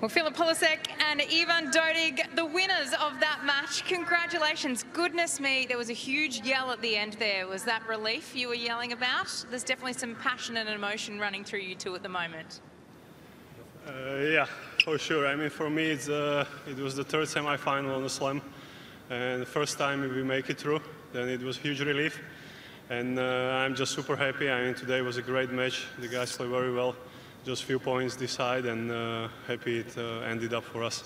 Well, Filip Polasek and Ivan Dodig, the winners of that match. Congratulations. Goodness me, there was a huge yell at the end there. Was that relief you were yelling about? There's definitely some passion and emotion running through you two at the moment. Uh, yeah, for sure. I mean, for me, uh, it was the third semi-final on the slam, and the first time we make it through, then it was huge relief, and uh, I'm just super happy. I mean, today was a great match. The guys played very well just few points decide and uh, happy it uh, ended up for us.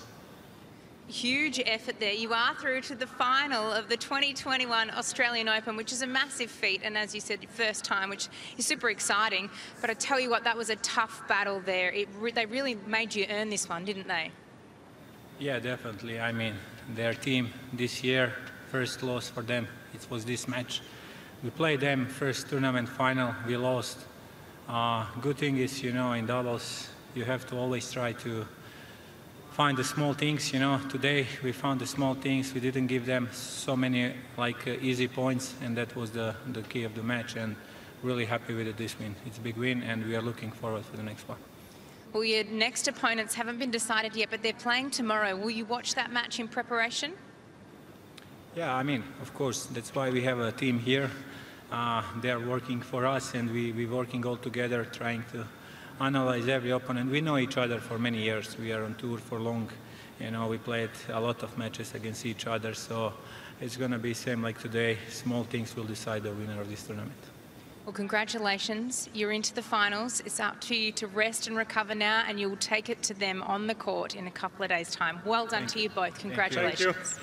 Huge effort there. You are through to the final of the 2021 Australian Open, which is a massive feat, and as you said, first time, which is super exciting. But I tell you what, that was a tough battle there. Re they really made you earn this one, didn't they? Yeah, definitely. I mean, their team this year, first loss for them, it was this match. We played them first tournament final, we lost. Uh, good thing is, you know, in doubles, you have to always try to find the small things. You know, today we found the small things. We didn't give them so many like uh, easy points, and that was the the key of the match. And really happy with this win. It's a big win, and we are looking forward for the next one. Well, your next opponents haven't been decided yet, but they're playing tomorrow. Will you watch that match in preparation? Yeah, I mean, of course, that's why we have a team here. Uh, they are working for us and we, we're working all together trying to analyze every opponent. We know each other for many years. We are on tour for long. You know, we played a lot of matches against each other, so it's going to be same like today. Small things will decide the winner of this tournament. Well, congratulations. You're into the finals. It's up to you to rest and recover now, and you'll take it to them on the court in a couple of days' time. Well done Thank to you both. Congratulations.